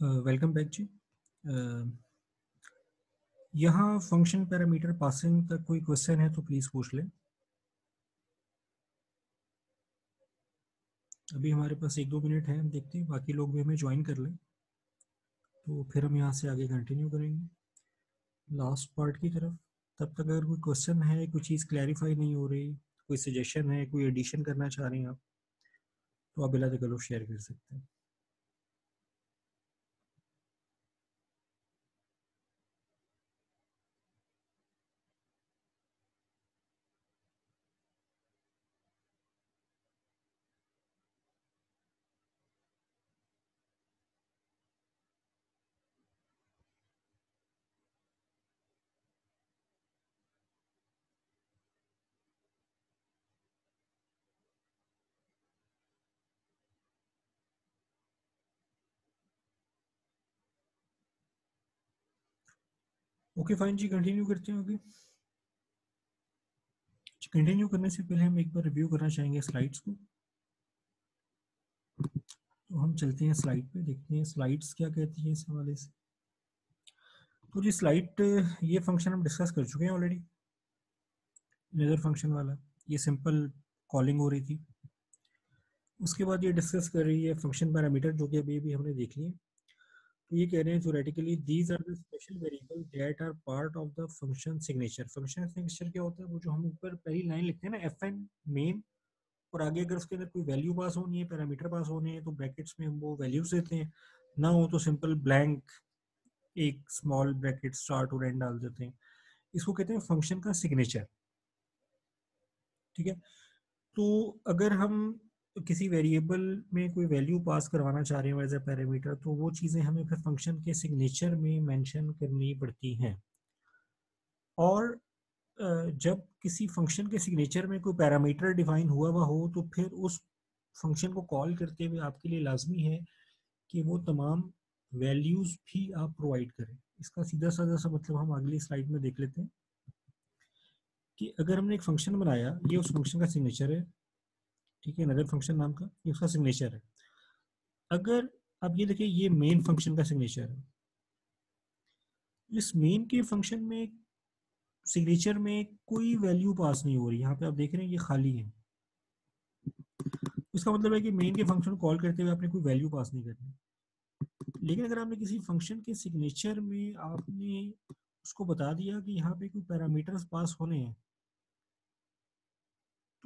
Welcome back जी। यहाँ function parameter passing का कोई क्वेश्चन है तो प्लीज़ पूछ लें। अभी हमारे पास एक दो मिनट है, हम देखते हैं, बाकी लोग भी हमें ज्वाइन कर लें। तो फिर हम यहाँ से आगे कंटिन्यू करेंगे। लास्ट पार्ट की तरफ़, तब तक अगर कोई क्वेश्चन है, कोई चीज़ क्लैरिफाई नहीं हो रही, कोई सजेशन है, कोई एडिशन करना चाह रहे हैं आप तो आप बिला तकल्लुफ शेयर कर सकते हैं। ओके फाइन जी कंटिन्यू करते हैं आगे कंटिन्यू करने से पहले हम एक बार रिव्यू करना चाहेंगे स्लाइड्स को. तो हम चलते हैं स्लाइड पे, देखते हैं स्लाइड्स क्या कहती है इस हवाले से. तो जी स्लाइड ये फ़ंक्शन हम डिस्कस कर चुके हैं ऑलरेडी नेदर फ़ंक्शन वाला, ये सिंपल कॉलिंग हो रही थी. उसके बाद ये डिस्कस कर रही है फ़ंक्शन पैरामीटर जो कि अभी भी हमने देख तो ये कह रहे हैं theoretically these are the special variable that are part of the function signature function signature क्या होता है? वो जो हम ऊपर पहली लाइन लिखते हैं ना एफ़ एन मेन और आगे अगर उसके अंदर कोई वैल्यू पास होनी है पैरामीटर पास होने हैं तो ब्रैकेट्स में हम वो वैल्यूज़ देते हैं। ना हो तो सिंपल ब्लैंक एक स्मॉल ब्रैकेट स्टार्ट और एंड डाल देते हैं। इसको कहते हैं फ़ंक्शन का सिग्नेचर ठीक है? तो अगर हम किसी वेरिएबल में कोई वैल्यू पास करवाना चाह रहे हो एज ए पैरामीटर तो वो चीज़ें हमें फिर फ़ंक्शन के सिग्नेचर में मेंशन करनी पड़ती हैं। और जब किसी फ़ंक्शन के सिग्नेचर में कोई पैरामीटर डिफाइन हुआ हुआ हो तो फिर उस फ़ंक्शन को कॉल करते हुए आपके लिए लाजमी है कि वो तमाम वैल्यूज़ भी आप प्रोवाइड करें। इसका सीधा साधा सा मतलब हम अगली स्लाइड में देख लेते हैं कि अगर हमने एक फ़ंक्शन बनाया, ये उस फ़ंक्शन का सिग्नेचर है ठीक है, नज़र फ़ंक्शन नाम का, ये उसका सिग्नेचर है। अगर आप ये देखिए ये मेन फ़ंक्शन का सिग्नेचर है। इस मेन के फ़ंक्शन में सिग्नेचर में कोई वैल्यू पास नहीं हो रही। यहाँ पे आप देख रहे हैं, ये खाली है। इसका मतलब है कि मेन के फ़ंक्शन कॉल करते हुए आपने कोई वैल्यू पास नहीं करनी। लेकिन अगर आपने किसी फ़ंक्शन के सिग्नेचर में आपने उसको बता दिया कि यहाँ पे कोई पैरामीटर्स पास होने हैं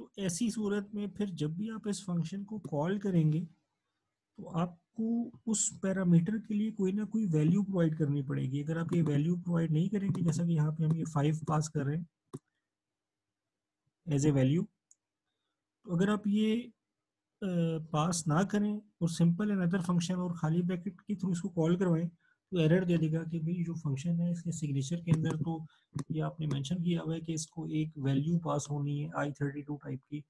तो ऐसी सूरत में फिर जब भी आप इस फ़ंक्शन को कॉल करेंगे तो आपको उस पैरामीटर के लिए कोई ना कोई वैल्यू प्रोवाइड करनी पड़ेगी। अगर आप ये वैल्यू प्रोवाइड नहीं करेंगे, जैसा कि यहाँ पे हम ये फाइव पास कर रहे हैं एज ए वैल्यू तो अगर आप ये पास ना करें और सिंपल एंड अदर फ़ंक्शन और खाली ब्रैकेट के थ्रू इसको कॉल करवाएँ तो एरर दे देगा कि भाई जो फ़ंक्शन है इसके सिग्नेचर के अंदर तो ये आपने मेंशन किया हुआ है कि इसको एक वैल्यू पास होनी है आई थर्टी टू टाइप की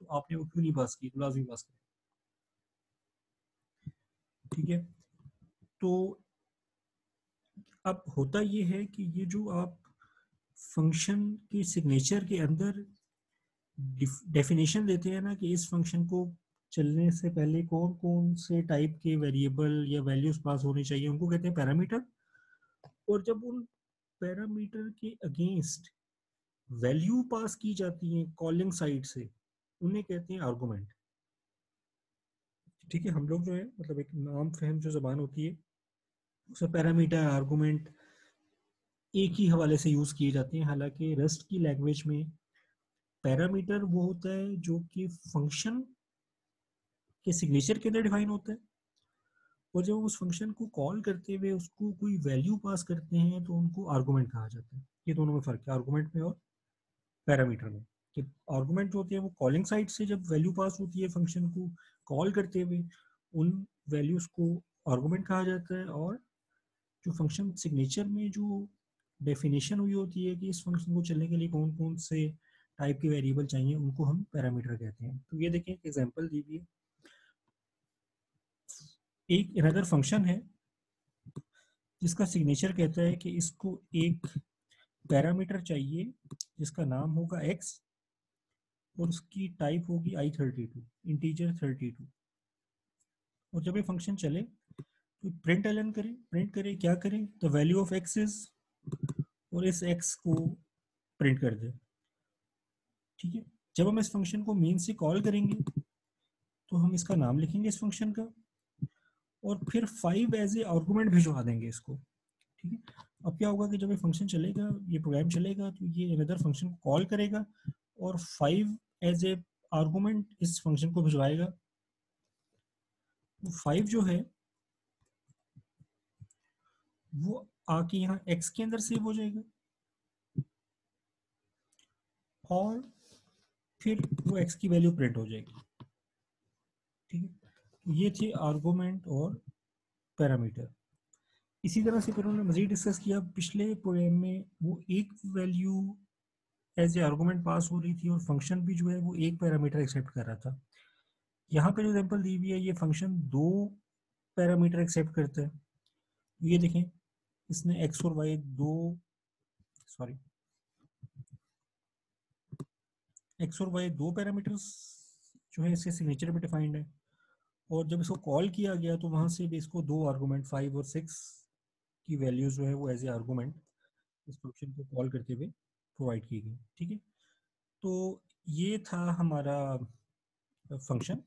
तो आपने वो क्यों नहीं पास की? लाजमी पास करें। ठीक है? तो अब होता ये है कि ये जो आप फ़ंक्शन के सिग्नेचर के अंदर डेफिनेशन देते हैं ना कि इस फ़ंक्शन को चलने से पहले कौन कौन से टाइप के वेरिएबल या वैल्यूज़ पास होने चाहिए, उनको कहते हैं पैरामीटर और जब उन पैरामीटर के अगेंस्ट वैल्यू पास की जाती है कॉलिंग साइड से, उन्हें कहते हैं आर्गूमेंट ठीक है, हम लोग जो है मतलब एक नाम फहम जो जबान होती है उसे पैरामीटर आर्गूमेंट एक ही हवाले से यूज़ किए जाते हैं। हालाँकि रेस्ट की लैंग्वेज में पैरामीटर वो होता है जो कि फ़ंक्शन के सिग्नेचर के अंदर डिफाइन होता है। और जब उस फ़ंक्शन को कॉल करते हुए उसको कोई वैल्यू पास करते हैं तो उनको आर्गूमेंट कहा जाता है। ये दोनों में फ़र्क है आर्गूमेंट में और पैरामीटर में। कि आर्गूमेंट होती है, वो कॉलिंग साइड से जब वैल्यू पास होती है फ़ंक्शन को कॉल करते हुए, उन वैल्यूज़ को आर्गूमेंट कहा जाता है और जो फ़ंक्शन सिग्नेचर में जो डेफिनेशन हुई होती है कि इस फ़ंक्शन को चलने के लिए कौन कौन से टाइप के वेरिएबल चाहिए, उनको हम पैरामीटर कहते हैं। तो ये देखें एग्ज़ाम्पल दी हुई है। एक अनदर फ़ंक्शन है, जिसका सिग्नेचर कहता है कि इसको एक पैरामीटर चाहिए, जिसका नाम होगा x और उसकी टाइप होगी I thirty two integer thirty two और जब ये फ़ंक्शन चले तो प्रिंट एलन करें प्रिंट करें, क्या करें? The value of X is और इस एक्स को प्रिंट कर दें। ठीक है? जब हम इस फ़ंक्शन को मेन से कॉल करेंगे तो हम इसका नाम लिखेंगे इस फ़ंक्शन का। और फिर फाइव एज ए आर्गूमेंट भिजवा देंगे इसको, ठीक है? अब क्या होगा कि जब ये फ़ंक्शन चलेगा, ये प्रोग्राम चलेगा तो ये अनदर फ़ंक्शन को कॉल करेगा और फाइव एज ए आर्गूमेंट इस फ़ंक्शन को भिजवाएगा। तो फाइव जो है, वो आके यहाँ एक्स के अंदर सेव हो जाएगा। और फिर वो एक्स की वैल्यू प्रिंट हो जाएगी, ठीक है? ये थे आर्गूमेंट और पैरामीटर इसी तरह से फिर उन्होंने मजीद डिस्कस किया, पिछले प्रोग्राम में वो एक value as a argument pass हो रही थी और फ़ंक्शन भी जो है वो एक पैरामीटर एक्सेप्ट कर रहा था. यहाँ पे जो एग्ज़ाम्पल दी हुई है, ये फ़ंक्शन दो पैरामीटर एक्सेप्ट करता है. ये देखें, इसने एक्स और वाई दो सॉरी एक्स और वाई दो पैरामीटर्स जो है इसके सिग्नेचर में डिफाइंड है. और जब इसको कॉल किया गया तो वहाँ से भी इसको दो आर्गूमेंट फाइव और सिक्स की वैल्यूज़ जो है वो एज ए आर्गूमेंट इस फ़ंक्शन को कॉल करते हुए प्रोवाइड की गई ठीक है? तो ये था हमारा फ़ंक्शन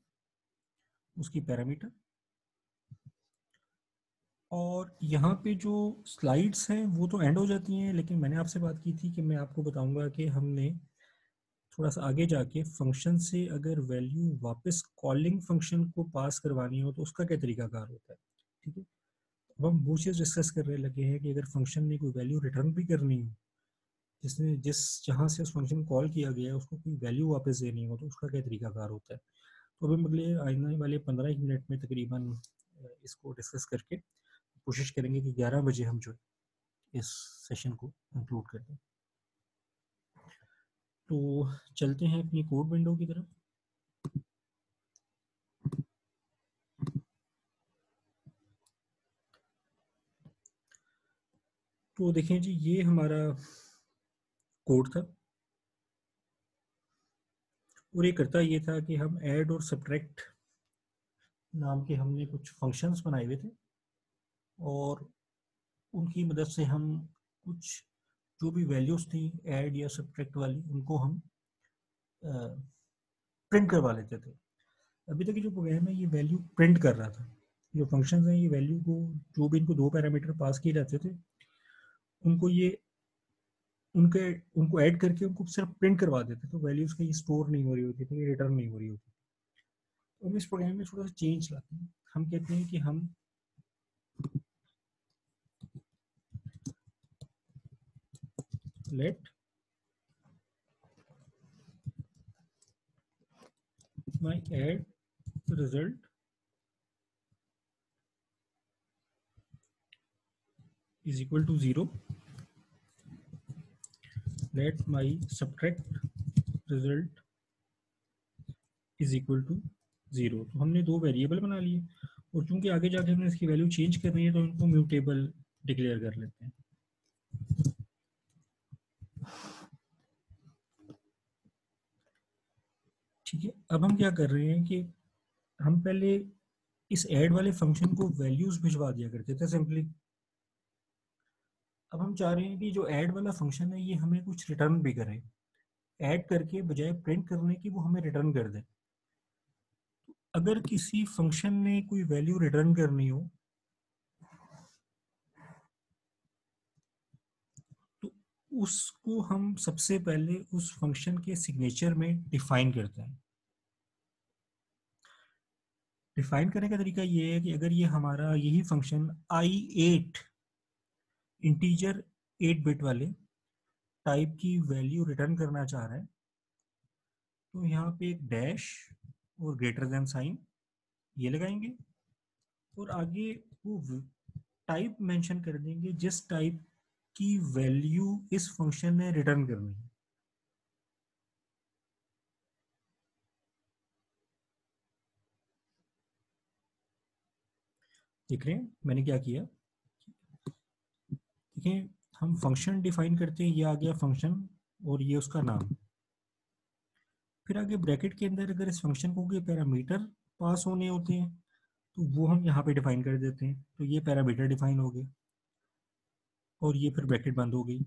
उसकी पैरामीटर और यहाँ पे जो स्लाइड्स हैं, वो तो एंड हो जाती हैं, लेकिन मैंने आपसे बात की थी कि मैं आपको बताऊँगा कि हमने थोड़ा सा आगे जाके फ़ंक्शन से अगर वैल्यू वापस कॉलिंग फ़ंक्शन को पास करवानी हो तो उसका क्या तरीका कार होता है? ठीक है? अब हम वो चीज़ डिस्कस करने लगे हैं कि अगर फ़ंक्शन ने कोई वैल्यू रिटर्न भी करनी हो, जिसने जिस जहाँ से उस फ़ंक्शन कॉल किया गया है, उसको कोई वैल्यू वापस देनी हो तो उसका क्या तरीका कार होता है? तो अभी अगले आने वाले पंद्रह मिनट में तकरीबन इसको डिस्कस करके कोशिश करेंगे कि ग्यारह बजे हम जो इस सेशन को कंक्लूड कर दें। तो चलते हैं अपनी कोड विंडो की तरफ़। तो देखें जी, ये हमारा कोड था। और ये करता ये था कि हम ऐड और सब्ट्रैक्ट नाम के हमने कुछ फ़ंक्शंस बनाए हुए थे और उनकी मदद से हम कुछ जो भी वैल्यूज़ थी ऐड या सब्ट्रैक्ट वाली, उनको हम प्रिंट करवा लेते थे। अभी तक जो प्रोग्राम है, ये वैल्यू प्रिंट कर रहा था। जो फ़ंक्शन हैं, ये वैल्यू को, जो भी इनको दो पैरामीटर पास किए जाते थे, उनको ये, उनके, उनको ऐड करके उनको सिर्फ़ प्रिंट करवा देते तो वैल्यूज़ कहीं स्टोर नहीं हो रही होती थी रिटर्न नहीं हो रही होती तो हम इस प्रोग्राम में थोड़ा सा चेंज लाते हैं। हम कहते हैं कि हम let. My add result. Is equal to zero. Let my subtract result is equal to zero तो हमने दो वेरिएबल बना लिए। और चूँकि आगे जाके हमने इसकी वैल्यू चेंज करनी है तो उनको म्यूटेबल डिक्लेयर कर लेते हैं। ठीक है, अब हम क्या कर रहे हैं कि हम पहले इस ऐड वाले फ़ंक्शन को वैल्यूज़ भिजवा दिया करते थे सिंपली अब हम चाह रहे हैं कि जो ऐड वाला फ़ंक्शन है, ये हमें कुछ रिटर्न भी करे। ऐड करके बजाय प्रिंट करने की, वो हमें रिटर्न कर दे। अगर किसी फ़ंक्शन ने कोई वैल्यू रिटर्न करनी हो तो उसको हम सबसे पहले उस फ़ंक्शन के सिग्नेचर में डिफाइन करते हैं। डिफाइन करने का तरीका ये है कि अगर ये हमारा यही function I eight integer eight bit वाले टाइप की वैल्यू रिटर्न करना चाह रहा है तो यहाँ पे एक डैश और ग्रेटर देन साइन ये लगाएँगे और आगे वो टाइप मेंशन कर देंगे, जिस टाइप की वैल्यू इस फ़ंक्शन ने रिटर्न करनी है। देख रहे हैं, मैंने क्या किया? देखिए, हम फ़ंक्शन डिफाइन करते हैं, ये आ गया फ़ंक्शन और ये उसका नाम। फिर आगे ब्रैकेट के अंदर अगर इस फ़ंक्शन को कोई पैरामीटर पास होने होते हैं तो वो हम यहाँ पे डिफाइन कर देते हैं। तो ये पैरामीटर डिफाइन हो गए और ये फिर ब्रैकेट बंद हो गई।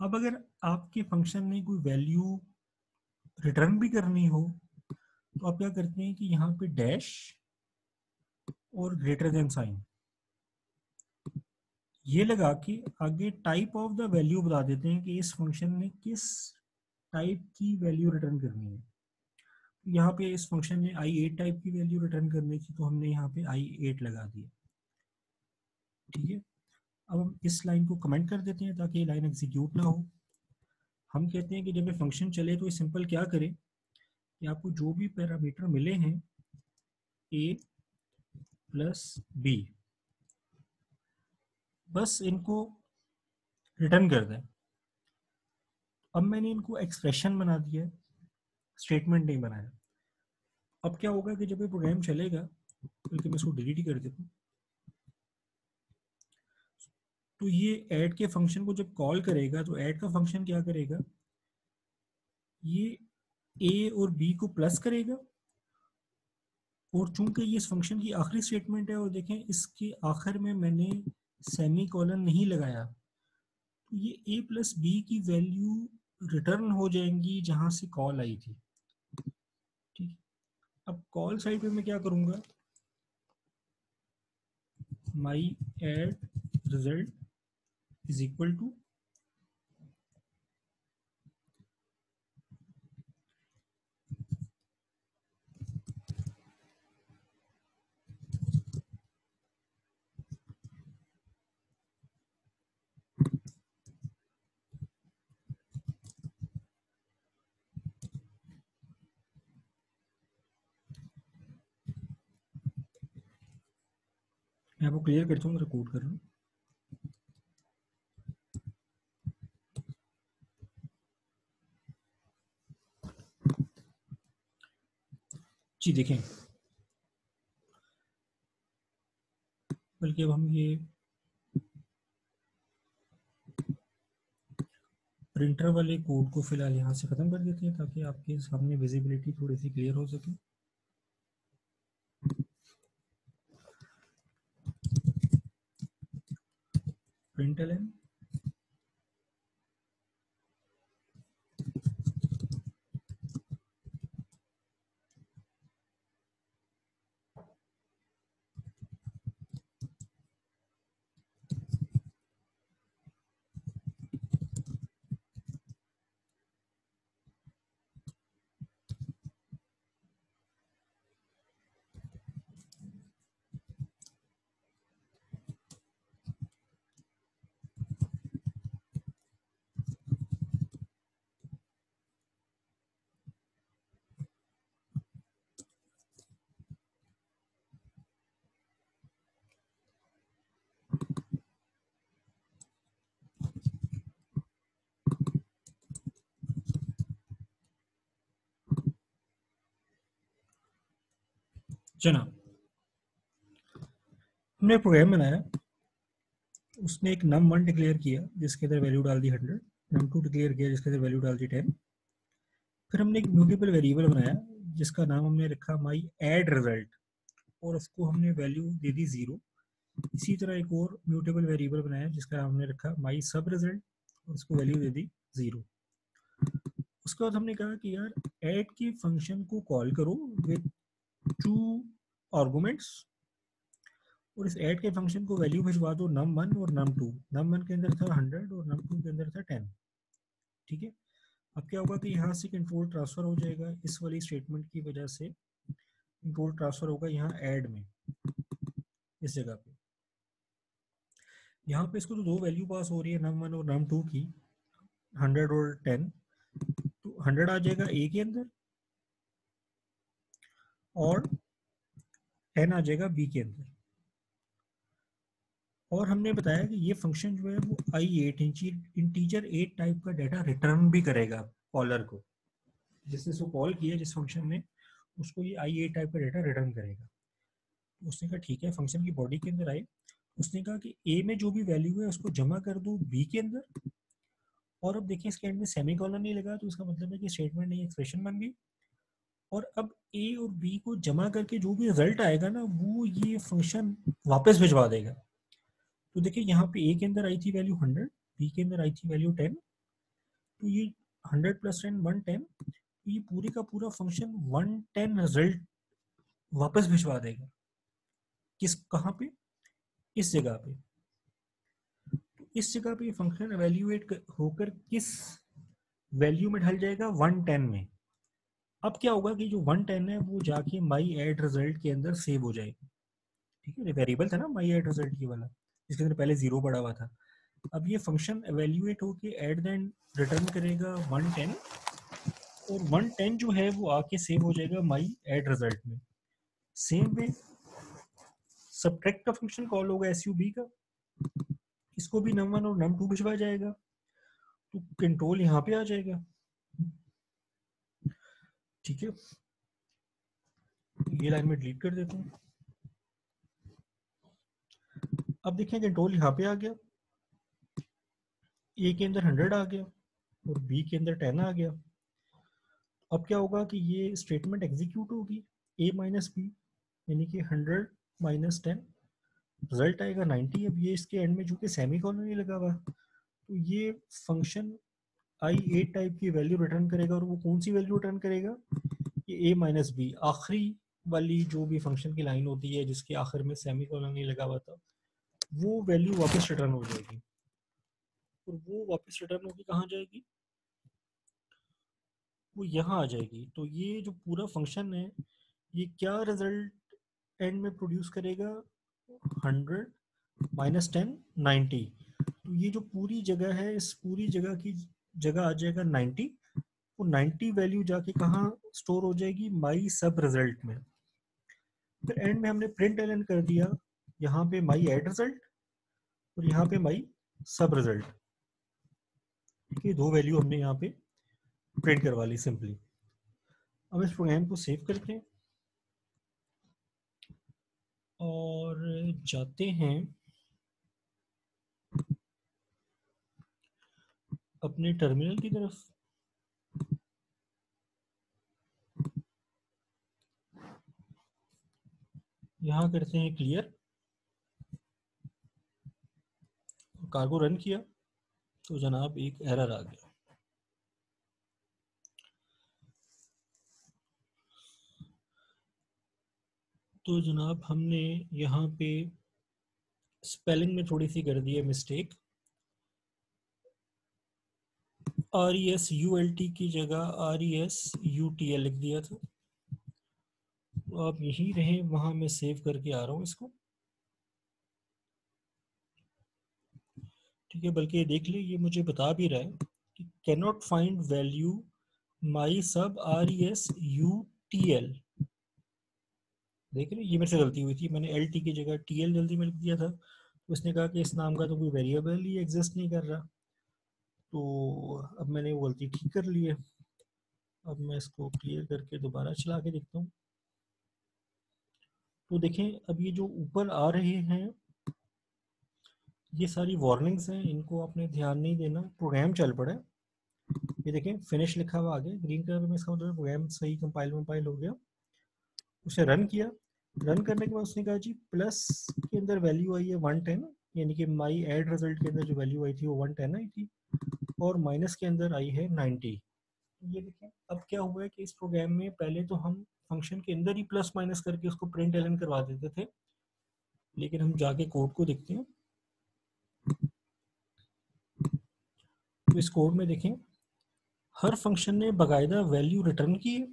अब अगर आपके फ़ंक्शन में कोई वैल्यू रिटर्न भी करनी हो तो आप क्या करते हैं कि यहाँ पे डैश और ग्रेटर देन साइन ये लगा के आगे टाइप ऑफ़ द वैल्यू बता देते हैं कि इस फ़ंक्शन ने किस टाइप की वैल्यू रिटर्न करनी है। यहाँ पे इस फ़ंक्शन ने आई एट टाइप की वैल्यू रिटर्न करनी थी तो हमने यहाँ पे आई एट लगा दिया ठीक है? अब हम इस लाइन को कमेंट कर देते हैं ताकि ये लाइन एग्जीक्यूट ना हो। हम कहते हैं कि जब ये फ़ंक्शन चले तो ये सिंपल क्या करे? कि आपको जो भी पैरामीटर मिले हैं ए प्लस बी बस इनको रिटर्न कर दें। अब मैंने इनको एक्सप्रेशन बना दिया है। स्टेटमेंट नहीं बनाया। अब क्या होगा कि जब ये प्रोग्राम चलेगा बल्कि मैं इसको डिलीट ही कर देता हूँ। तो ये ऐड के फ़ंक्शन को जब कॉल करेगा तो ऐड का फ़ंक्शन क्या करेगा? ये ए और बी को प्लस करेगा। और चूँकि ये इस फ़ंक्शन की आखिरी स्टेटमेंट है, और देखें इसके आखिर में मैंने सेमी कॉलन नहीं लगाया तो ये ए प्लस बी की वैल्यू रिटर्न हो जाएँगी जहाँ से कॉल आई थी। ठीक अब कॉल साइड पे मैं क्या करूँगा? My add result is equal to मैं आपको क्लियर करता हूँ रिकॉर्ड कर रहा हूँ। जी, देखें। बल्कि अब हम ये प्रिंटर वाले कोड को फ़िलहाल यहाँ से ख़त्म कर देते हैं ताकि आपके सामने विजिबिलिटी थोड़ी सी क्लियर हो सके। Println चना हमने प्रोग्राम बनाया। उसने एक नम वन डिक्लेयर किया, जिसके अंदर वैल्यू डाल दी हंड्रेड नम टू डिक्लेयर किया, जिसके अंदर वैल्यू डाल दी टेन फिर हमने एक म्यूटेबल वेरिएबल बनाया, जिसका नाम हमने रखा माई एड रिज़ल्ट और उसको हमने वैल्यू दे दी ज़ीरो इसी तरह एक और म्यूटेबल वेरिएबल बनाया, जिसका हमने रखा माई सब रिज़ल्ट और उसको वैल्यू दे दी ज़ीरो उसके बाद हमने कहा कि यार ऐड के फ़ंक्शन को कॉल करो विद टू आर्गूमेंट्स और इस ऐड के फ़ंक्शन को वैल्यू भिजवा दो नम वन और नम टू नम वन के अंदर था हंड्रेड और नम टू के अंदर था टेन ठीक है? अब क्या होगा कि यहाँ से कंट्रोल ट्रांसफ़र हो जाएगा इस वाली स्टेटमेंट की वजह से। कंट्रोल ट्रांसफ़र होगा यहाँ ऐड में, इस जगह पे। यहाँ पे इसको तो दो वैल्यू पास हो रही है नम वन और नम टू की हंड्रेड और टेन तो हंड्रेड आ जाएगा ए के अंदर और टेन आ जाएगा बी के अंदर। और हमने बताया कि ये फ़ंक्शन जो है वो I eight integer eight type का डाटा रिटर्न भी करेगा कॉलर को। जिसने उसको कॉल किया, जिस फ़ंक्शन ने, उसको ये आई एट टाइप का डाटा रिटर्न करेगा। तो उसने कहा, ठीक है फ़ंक्शन की बॉडी के अंदर आए। उसने कहा कि ए में जो भी वैल्यू है, उसको जमा कर दो बी के अंदर। और अब देखिए, इसके एंड में सेमी कॉलर नहीं लगा तो इसका मतलब है कि स्टेटमेंट नहीं एक्सप्रेशन बन गई। और अब ए और बी को जमा करके जो भी रिज़ल्ट आएगा ना, वो ये फ़ंक्शन वापस भिजवा देगा। तो देखिए, यहाँ पे ए के अंदर आई थी वैल्यू हंड्रेड बी के अंदर आई थी वैल्यू टेन तो ये hundred plus ten one ten तो ये पूरे का पूरा फ़ंक्शन वन टेन रिज़ल्ट वापस भिजवा देगा। किस, कहाँ पे? इस जगह पे। तो इस जगह पे फ़ंक्शन एवेल्यूएट होकर किस वैल्यू में ढल जाएगा? वन टेन में। अब क्या होगा कि जो वन टेन है, वो जाके माई एड रिज़ल्ट के अंदर सेव हो जाएगा। ठीक है वेरिएबल था ना माई एड रिज़ल्ट की वाला, जिसके अंदर पहले ज़ीरो पड़ा हुआ था। अब ये फ़ंक्शन एवेल्यूएट होके एट देन रिटर्न करेगा वन टेन और वन टेन जो है, वो आके सेव हो जाएगा माई एड रिज़ल्ट में। सेम वे सब्ट्रैक्ट का फ़ंक्शन कॉल होगा एसयूबी का, इसको भी नम वन और नम टू भिजवाया जाएगा तो कंट्रोल यहाँ पे आ जाएगा। ठीक है? ये लाइन में डिलीट कर देता हूँ। अब देखें कंट्रोल यहाँ पे आ गया। ए के अंदर हंड्रेड आ गया और बी के अंदर टेन आ गया। अब क्या होगा कि ये स्टेटमेंट एग्जीक्यूट होगी। ए माइनस बी यानी कि हंड्रेड माइनस टेन रिज़ल्ट आएगा नाइन्टी अब ये इसके एंड में चूँकि सेमी कॉलन नहीं लगा हुआ तो ये फ़ंक्शन आई एट टाइप की वैल्यू रिटर्न करेगा और वो कौन सी वैल्यू रिटर्न करेगा? ये ए माइनस बी आखिरी वाली जो भी फ़ंक्शन की लाइन होती है, जिसके आखिर में सेमी कॉलन नहीं लगा हुआ था, वो वैल्यू वापस रिटर्न हो जाएगी। और वो वापस रिटर्न होगी कहाँ जाएगी? वो यहाँ आ जाएगी। तो ये जो पूरा फ़ंक्शन है, ये क्या रिज़ल्ट एंड में प्रोड्यूस करेगा? हंड्रेड माइनस टेन नाइन्टी तो ये जो पूरी जगह है, इस पूरी जगह की जगह आ जाएगा नाइन्टी वो नाइन्टी वैल्यू जाके कहाँ स्टोर हो जाएगी? माई सब रिज़ल्ट में। फिर एंड में हमने प्रिंट एल कर दिया। यहाँ पे माई एड रिज़ल्ट और यहाँ पे माई सब रिज़ल्ट है, दो वैल्यू हमने यहाँ पे प्रिंट करवा ली सिंपली अब इस प्रोग्राम को सेव करते हैं। और जाते हैं। अपने टर्मिनल की तरफ़। यहाँ करते हैं क्लियर कार्गो रन किया तो जनाब एक एरर आ गया। तो जनाब हमने यहाँ पे स्पेलिंग में थोड़ी सी कर दी है mistake R E S U L T की जगह R E S U T L लिख दिया था। तो आप यही रहे, वहाँ मैं सेव करके आ रहा हूँ इसको। ठीक है, बल्कि ये देख ले, ये मुझे बता भी रहा है कि cannot find value my sub R E S U T L देख रहे ये मेरे से गलती हुई थी। मैंने एल टी की जगह टी एल जल्दी में लिख दिया था। तो उसने कहा कि इस नाम का तो कोई वेरिएबल ही एग्जिस्ट नहीं कर रहा। तो अब मैंने वो गलती ठीक कर ली है। अब मैं इसको क्लियर करके दोबारा चला के देखता हूँ। तो देखें, अब ये जो ऊपर आ रहे हैं, ये सारी वार्निंग्स हैं, इनको आपने ध्यान नहीं देना। प्रोग्राम चल पड़ा है। ये देखें फिनिश लिखा हुआ आगे। ग्रीन कलर में इसका मतलब प्रोग्राम सही कंपाइल वम्पाइल हो गया। उसे रन किया। रन करने के बाद उसने कहा, जी प्लस के अंदर वैल्यू आई है वन टेन यानी कि माई एड रिज़ल्ट के अंदर जो वैल्यू आई थी वो वन टेन आई थी। और माइनस के अंदर आई है नाइन्टी ये देखें अब क्या हुआ है कि इस प्रोग्राम में पहले तो हम फ़ंक्शन के अंदर ही प्लस माइनस करके उसको प्रिंट एलन करवा देते थे, लेकिन हम जाके कोड को देखते हैं। तो इस कोड में देखें, हर फ़ंक्शन ने बाकायदा वैल्यू रिटर्न की है,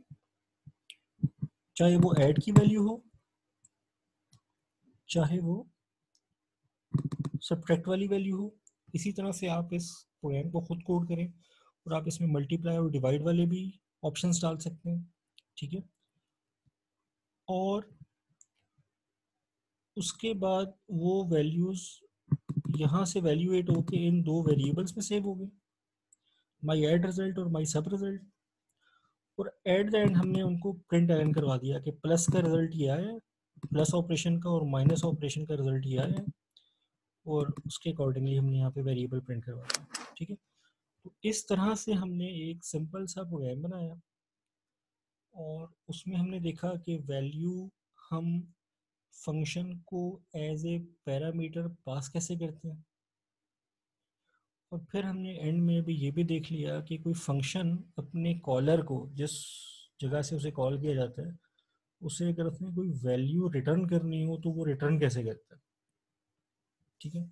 चाहे वो ऐड की वैल्यू हो, चाहे वो सब्ट्रैक्ट वाली वैल्यू हो। इसी तरह से आप इस प्रोग्राम को खुद कोड करें और आप इसमें मल्टीप्लाई और डिवाइड वाले भी ऑप्शंस डाल सकते हैं, ठीक है? और उसके बाद वो वैल्यूज़ यहाँ से वैल्यूएट होके इन दो वेरिएबल्स में सेव हो गए। माई एड रिज़ल्ट और माई सब रिज़ल्ट और एट द एंड हमने उनको प्रिंट एलन करवा दिया कि प्लस का रिज़ल्ट ये आया प्लस ऑपरेशन का और माइनस ऑपरेशन का रिज़ल्ट ये आया। और उसके अकॉर्डिंगली हमने यहाँ पे वेरिएबल प्रिंट करवाया ठीक है? तो इस तरह से हमने एक सिंपल सा प्रोग्राम बनाया और उसमें हमने देखा कि वैल्यू हम फ़ंक्शन को एज ए पैरामीटर पास कैसे करते हैं? और फिर हमने एंड में भी ये भी देख लिया कि कोई फ़ंक्शन अपने कॉलर को जिस जगह से उसे कॉल किया जाता है, उसे अगर उसने कोई वैल्यू रिटर्न करनी हो तो वो रिटर्न कैसे करता है? ठीक है?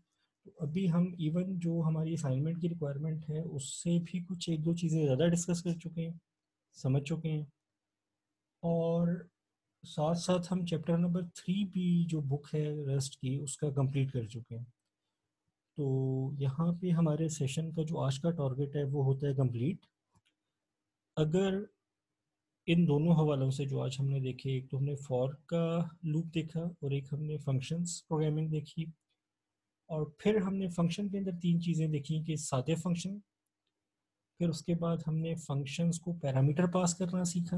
तो अभी हम इवन जो हमारी असाइनमेंट की रिक्वायरमेंट है, उससे भी कुछ एक दो चीज़ें ज़्यादा डिस्कस कर चुके हैं, समझ चुके हैं। और साथ साथ हम चैप्टर नंबर थ्री भी जो बुक है रेस्ट की, उसका कंप्लीट कर चुके हैं। तो यहाँ पे हमारे सेशन का जो आज का टारगेट है, वो होता है कंप्लीट अगर इन दोनों हवालों से जो आज हमने देखे, एक तो हमने फॉर का लूप देखा और एक हमने फ़ंक्शंस प्रोग्रामिंग देखी। और फिर हमने फ़ंक्शन के अंदर तीन चीज़ें देखी कि सादे फ़ंक्शन फिर उसके बाद हमने फ़ंक्शंस को पैरामीटर पास करना सीखा,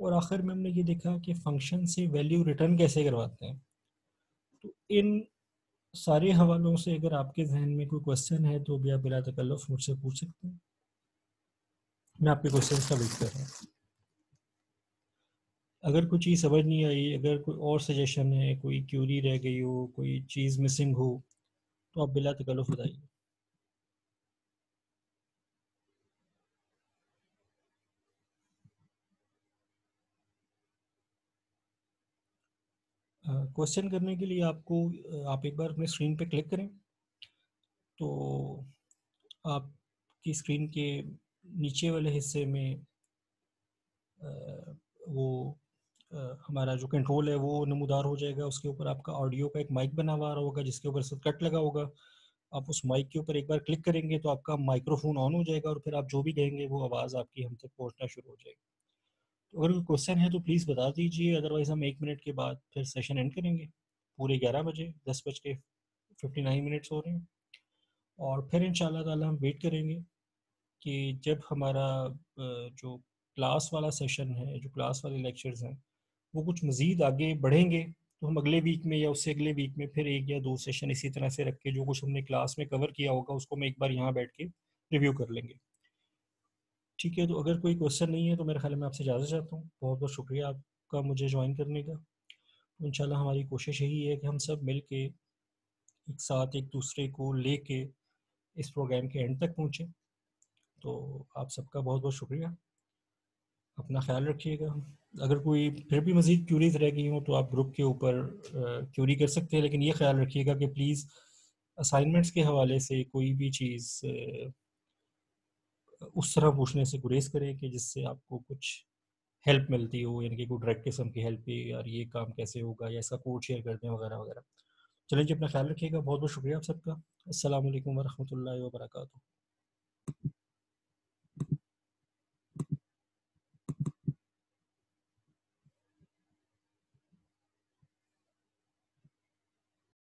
और आखिर में हमने ये देखा कि फ़ंक्शन से वैल्यू रिटर्न कैसे करवाते हैं। तो इन सारे हवालों से अगर आपके जहन में कोई क्वेश्चन है तो भी आप बिला तकल्लुफ़ मुझसे पूछ सकते हैं। मैं आपके क्वेश्चन का वेट कर रहा हूँ। अगर कोई चीज़ समझ नहीं आई, अगर कोई और सजेशन है, कोई क्यूरी रह गई हो, कोई चीज़ मिसिंग हो तो आप बिला तकल्लुफ़ बताइए। क्वेश्चन करने के लिए आपको आप एक बार अपने स्क्रीन पे क्लिक करें। तो आपकी स्क्रीन के नीचे वाले हिस्से में वो हमारा जो कंट्रोल है वो नमूदार हो जाएगा। उसके ऊपर आपका ऑडियो का एक माइक बना हुआ होगा, जिसके ऊपर सब कट लगा होगा। आप उस माइक के ऊपर एक बार क्लिक करेंगे तो आपका माइक्रोफोन ऑन हो जाएगा और फिर आप जो भी कहेंगे वो आवाज़ आपकी हम तक पहुँचना शुरू हो जाएगी। तो अगर कोई क्वेश्चन है तो प्लीज़ बता दीजिए अदरवाइज़ हम एक मिनट के बाद फिर सेशन एंड करेंगे। पूरे ग्यारह बजे, दस बज के फिफ्टी नाइन मिनट्स हो रहे हैं। और फिर इन ताला हम वेट करेंगे कि जब हमारा जो क्लास वाला सेशन है, जो क्लास वाले लेक्चर्स हैं वो कुछ मज़ीद आगे बढ़ेंगे तो हम अगले वीक में या उससे अगले वीक में फिर एक या दो सेशन इसी तरह से रख के जो कुछ हमने क्लास में कवर किया होगा, उसको मैं एक बार यहाँ बैठ के रिव्यू कर लेंगे। ठीक है तो अगर कोई क्वेश्चन नहीं है तो मेरे ख्याल में आपसे इजाज़त चाहता हूँ। बहुत बहुत शुक्रिया आपका मुझे ज्वाइन करने का। इन हमारी कोशिश यही है कि हम सब मिल के एक साथ एक दूसरे को ले के इस प्रोग्राम के एंड तक पहुँचें। तो आप सबका बहुत बहुत शुक्रिया। अपना ख्याल रखिएगा। अगर कोई फिर भी मज़ीद क्यूरीज रह गई हो तो आप ग्रुप के ऊपर क्यूरी कर सकते हैं, लेकिन ये ख्याल रखिएगा कि प्लीज़ असाइनमेंट्स के हवाले से कोई भी चीज़ उस तरह पूछने से गुरेज करें कि जिससे आपको कुछ हेल्प मिलती हो, यानी कि कोई डायरेक्ट किस्म की हेल्प है यार ये काम कैसे होगा, या इसका कोड शेयर करते हैं वगैरह वगैरह। चलिए जी, अपना ख्याल रखिएगा। बहुत बहुत शुक्रिया आप सबका। असल वरहमल वर्का